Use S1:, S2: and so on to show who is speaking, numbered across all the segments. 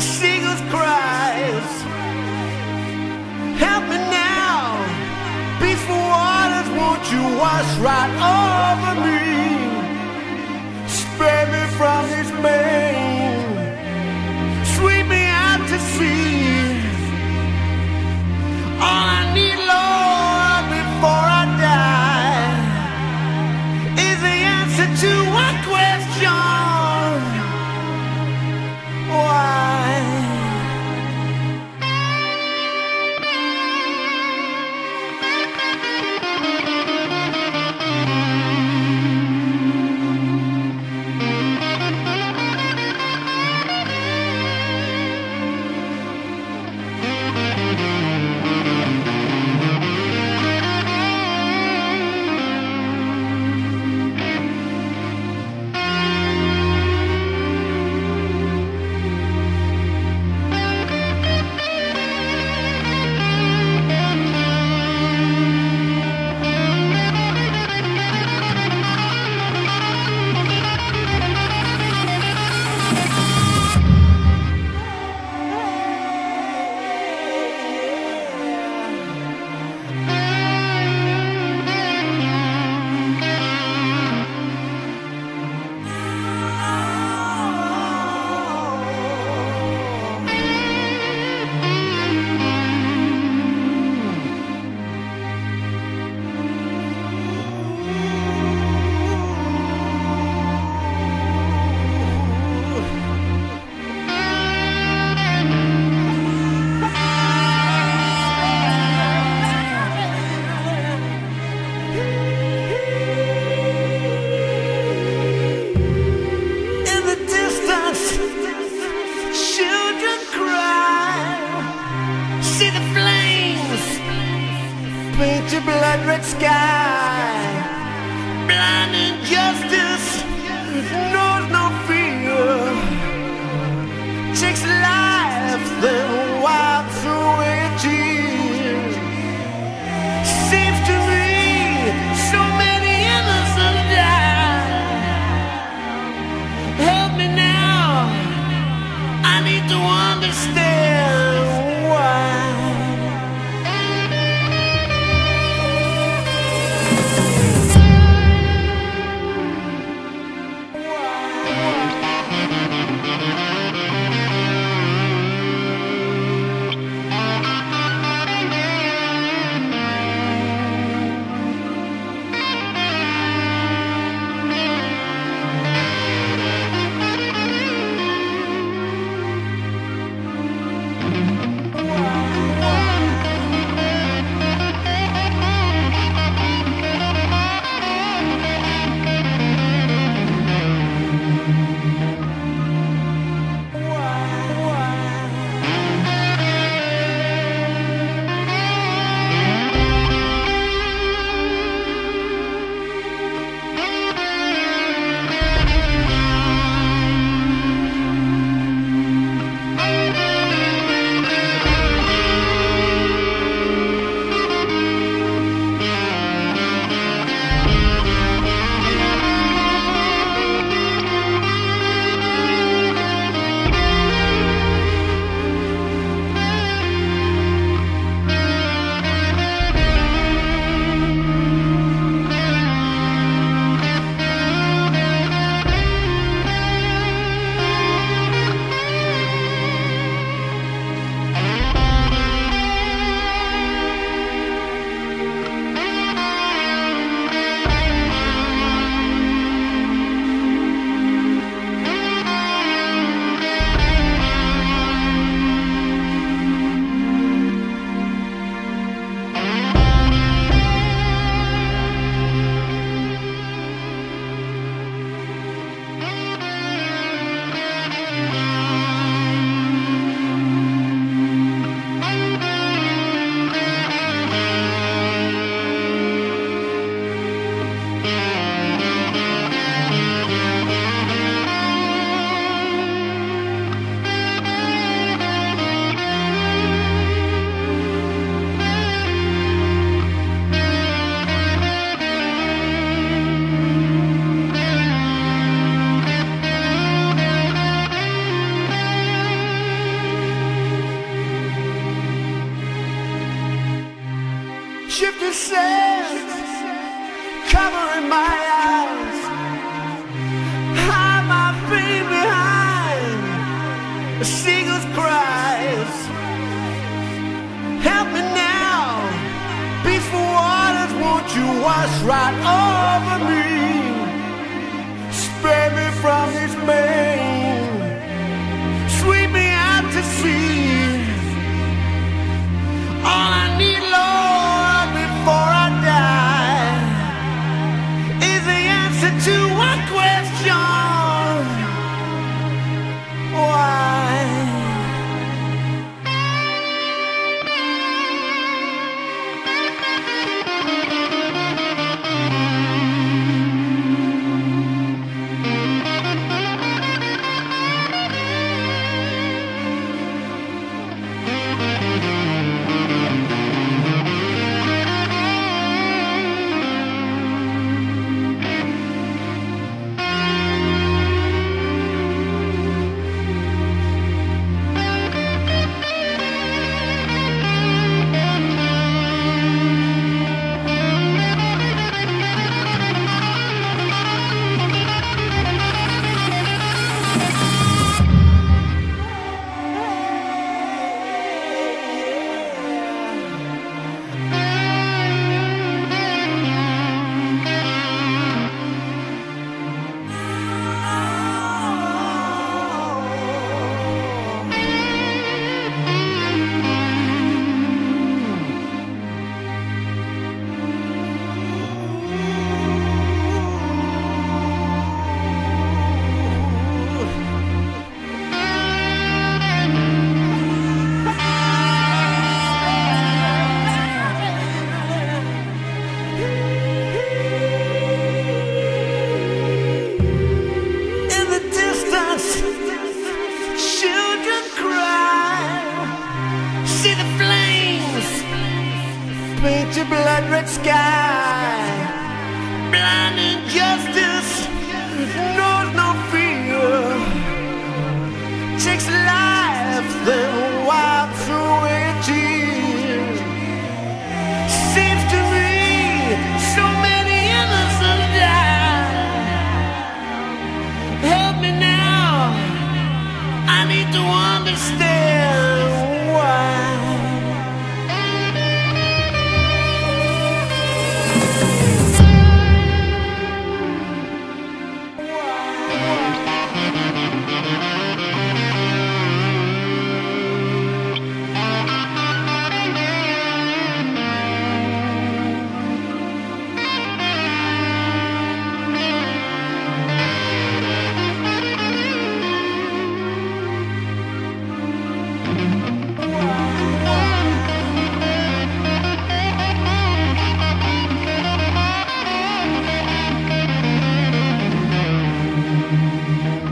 S1: seagull's cries. Help me now, peaceful waters, won't you wash right over me? Spare me from this pain, paint your blood red sky. Blind injustice knows no fear. Takes life then wipes away tears Seems to me so many innocent die. Help me now I need to understand. Shifted sands covering my eyes. Hide my pain behind a seagull's cries. Help me now, before waters, won't you wash right over me? Spare me from this man. Your blood red sky. Música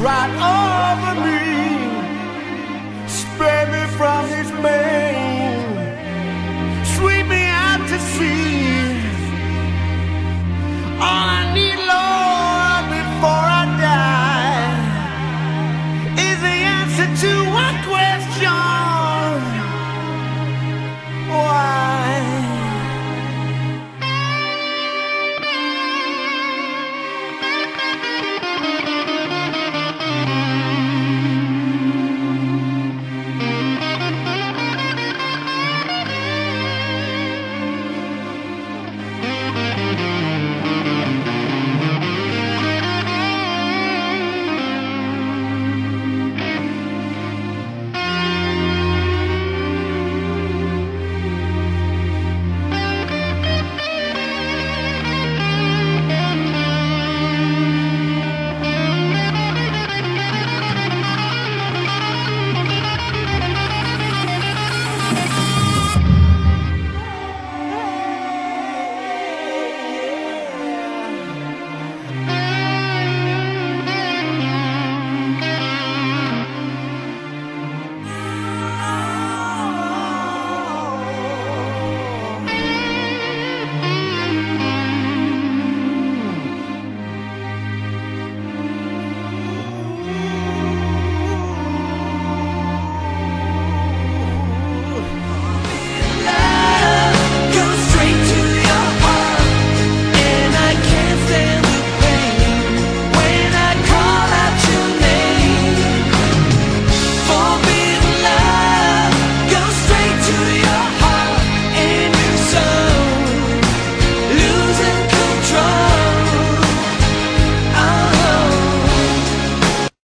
S1: right over me? Spare me from this man.